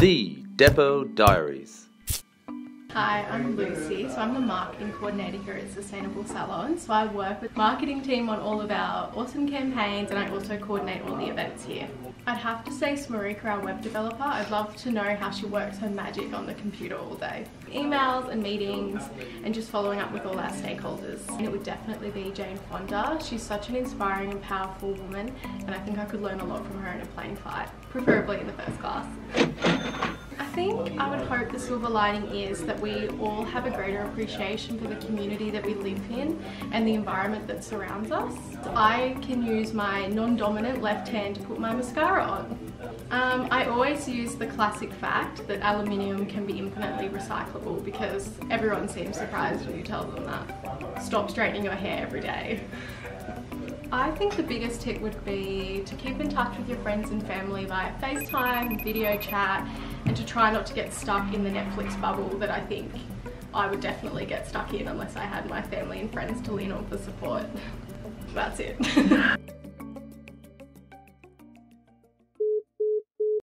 The Depot Diaries. Hi, I'm Lucy. So I'm the marketing coordinator here at Sustainable Salon. So I work with the marketing team on all of our awesome campaigns and I also coordinate all the events here. I'd have to say Smarika, our web developer. I'd love to know how she works her magic on the computer all day. Emails and meetings and just following up with all our stakeholders. And it would definitely be Jane Fonda. She's such an inspiring and powerful woman and I think I could learn a lot from her in a plane flight, preferably in the first class think I would hope the silver lining is that we all have a greater appreciation for the community that we live in and the environment that surrounds us. I can use my non-dominant left hand to put my mascara on. Um, I always use the classic fact that aluminium can be infinitely recyclable because everyone seems surprised when you tell them that. Stop straightening your hair every day. I think the biggest tip would be to keep in touch with your friends and family via FaceTime, video chat, and to try not to get stuck in the Netflix bubble that I think I would definitely get stuck in unless I had my family and friends to lean on for support. That's it.